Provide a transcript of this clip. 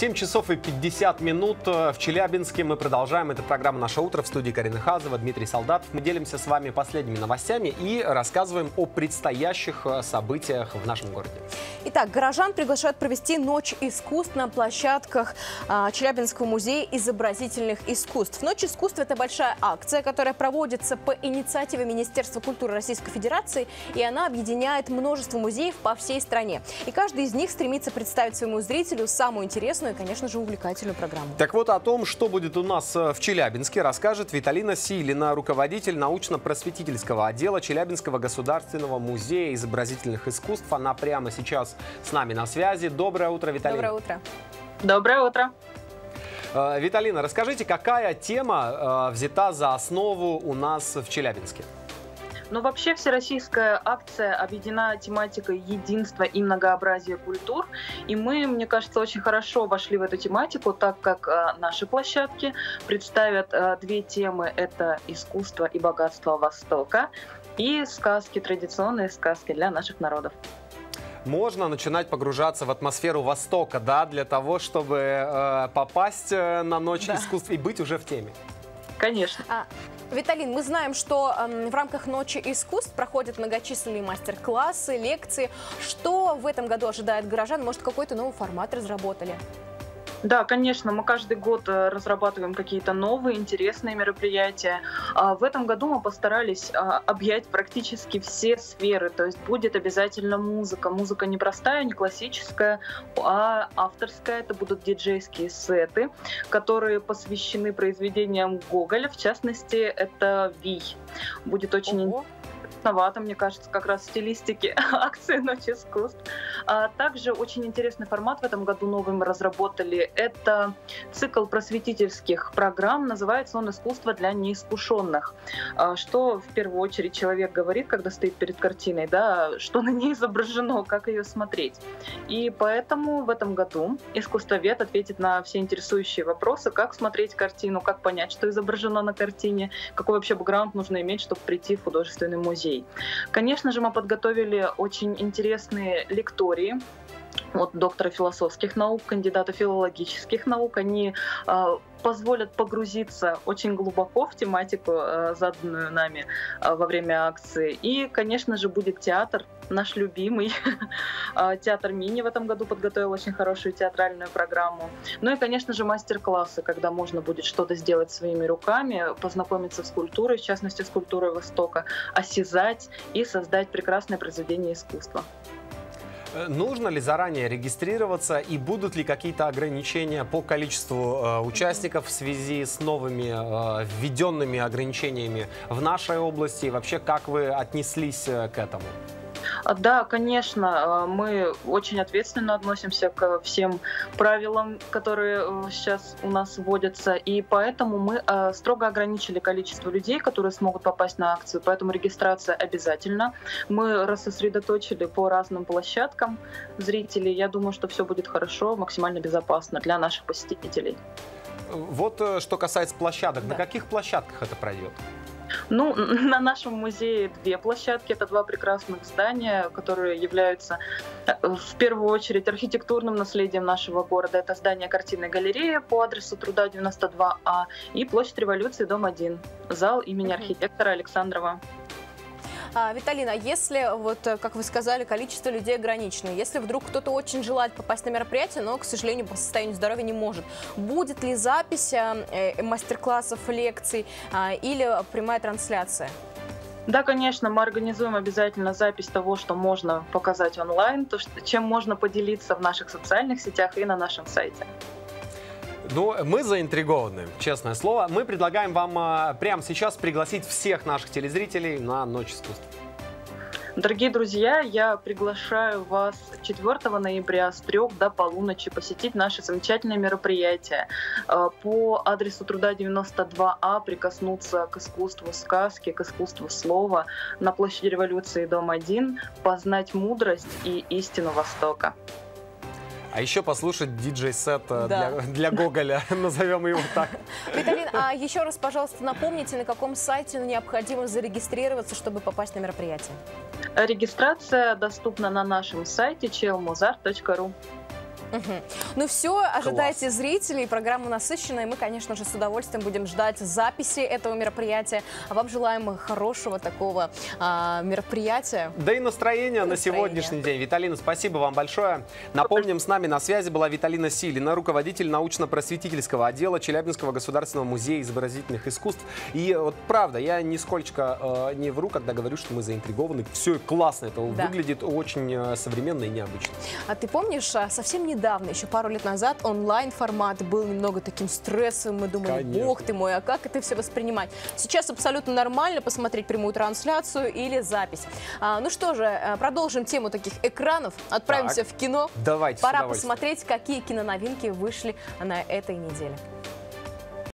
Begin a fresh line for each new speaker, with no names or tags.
7 часов и 50 минут э, в Челябинске. Мы продолжаем. Это программа «Наше утро» в студии Карина Хазова, Дмитрий Солдатов. Мы делимся с вами последними новостями и рассказываем о предстоящих э, событиях в нашем городе.
Итак, горожан приглашают провести Ночь искусств на площадках а, Челябинского музея изобразительных искусств. Ночь искусств – это большая акция, которая проводится по инициативе Министерства культуры Российской Федерации, и она объединяет множество музеев по всей стране. И каждый из них стремится представить своему зрителю самую интересную и, конечно же, увлекательную программу.
Так вот, о том, что будет у нас э, в Челябинске, расскажет Виталина Силина, руководитель научно-просветительского отдела Челябинского государственного музея изобразительных искусств. Она прямо сейчас с нами на связи. Доброе утро, Виталина.
Доброе утро.
Доброе утро.
Э, Виталина, расскажите, какая тема э, взята за основу у нас в Челябинске?
Ну, вообще, всероссийская акция объединена тематикой единства и многообразия культур. И мы, мне кажется, очень хорошо вошли в эту тематику, так как э, наши площадки представят э, две темы. Это искусство и богатство Востока и сказки, традиционные сказки для наших народов.
Можно начинать погружаться в атмосферу Востока, да, для того, чтобы э, попасть э, на ночь
Да.
искусств и быть уже в теме.
Конечно.
А, Виталин, мы знаем, что эм, в рамках Ночи искусств проходят многочисленные мастер-классы, лекции. Что в этом году ожидает горожан? Может, какой-то новый формат разработали?
Да, конечно, мы каждый год э, разрабатываем какие-то новые интересные мероприятия. А В этом году мы постарались а, объять практически все сферы, то есть будет обязательно музыка. Музыка не простая, не классическая, а авторская. Это будут диджейские сеты, которые посвящены произведениям Гоголя. В частности, это «Вий». Будет очень
Ого.
Интересновато, мне кажется, как раз в стилистике акции «Ночь искусств». А также очень интересный формат в этом году новый мы разработали. Это цикл просветительских программ. Называется он «Искусство для неискушенных». А Что в первую очередь человек говорит, когда стоит перед картиной, да, что на ней изображено, как ее смотреть. И поэтому в этом году искусствовед ответит на все интересующие вопросы, как смотреть картину, как понять, что изображено на картине, какой вообще бэкграунд нужно иметь, чтобы прийти в художественный музей. Конечно же, мы подготовили очень интересные лектории от доктора философских наук, кандидата филологических наук. Они э, позволят погрузиться очень глубоко в тематику, э, заданную нами э, во время акции. И, конечно же, будет театр, наш любимый. Э, Театр Мини в этом году подготовил очень хорошую театральную программу. Ну и, конечно же, мастер-классы, когда можно будет что-то сделать своими руками, познакомиться с культурой, в частности, с культурой Востока, осязать и создать прекрасное произведение искусства.
Э, Нужно ли заранее регистрироваться и будут ли какие-то ограничения по количеству э, участников в связи с новыми э, введенными ограничениями в нашей области? Вообще, как вы отнеслись э, к этому?
А, Да, конечно, э, мы очень ответственно относимся к всем правилам, которые э, сейчас у нас вводятся, и поэтому мы э, строго ограничили количество людей, которые смогут попасть на акцию, поэтому регистрация обязательна. Мы рассосредоточили по разным площадкам зрителей. Я думаю, что все будет хорошо, максимально безопасно для наших посетителей.
Вот э, что касается площадок.
Да.
На каких площадках это пройдет?
Ну, на нашем музее две площадки. Это два прекрасных здания, которые являются э, в первую очередь архитектурным наследием нашего города. Это здание картинной галереи по адресу Труда 92А и площадь Революции, дом 1, зал имени архитектора Александрова.
А, Виталина, если, вот, э, как вы сказали, количество людей ограничено, если вдруг кто-то очень желает попасть на мероприятие, но, к сожалению, по состоянию здоровья не может, будет ли запись э, э, мастер-классов, лекций а, или прямая трансляция?
Да, конечно, мы организуем обязательно запись того, что можно показать онлайн, то, что, чем можно поделиться в наших социальных сетях и на нашем сайте.
Ну, мы заинтригованы, честное слово. Мы предлагаем вам э, прямо сейчас пригласить всех наших телезрителей на Ночь искусств.
Дорогие друзья, я приглашаю вас 4 ноября с 3 до полуночи посетить наши замечательные мероприятия. Э, По адресу труда 92А прикоснуться к искусству сказки, к искусству слова на площади революции, дом 1, познать мудрость и истину Востока.
А еще послушать диджей-сет э,
Да.
для, для Гоголя, назовем его так.
Виталин, а еще раз, пожалуйста, напомните, на каком сайте необходимо зарегистрироваться, чтобы попасть на мероприятие?
Регистрация доступна на нашем сайте chelmuzar.ru.
Мгм. Ну все, ожидайте зрителей, программа насыщенная, и мы, конечно же, с удовольствием будем ждать записи этого мероприятия. А вам желаем хорошего такого а, мероприятия.
Да и настроение на
Настроение.
сегодняшний день. Виталина, спасибо вам большое. Напомним, с нами на связи была Виталина Силина, руководитель научно-просветительского отдела Челябинского государственного музея изобразительных искусств. И вот правда, я нисколько э, не вру, когда говорю, что мы заинтригованы. Все классно, это
Да.
выглядит очень э, современно и необычно.
А ты помнишь, а, совсем недавно, еще пару лет назад, онлайн-формат был немного таким стрессовым. Мы думали,
Конечно.
бог ты мой, а как это все воспринимать? Сейчас абсолютно нормально посмотреть прямую трансляцию или запись. А, ну что же, э, продолжим тему таких экранов. Отправимся
Так.
в кино.
Давайте,
Пора посмотреть, какие киноновинки вышли на этой неделе.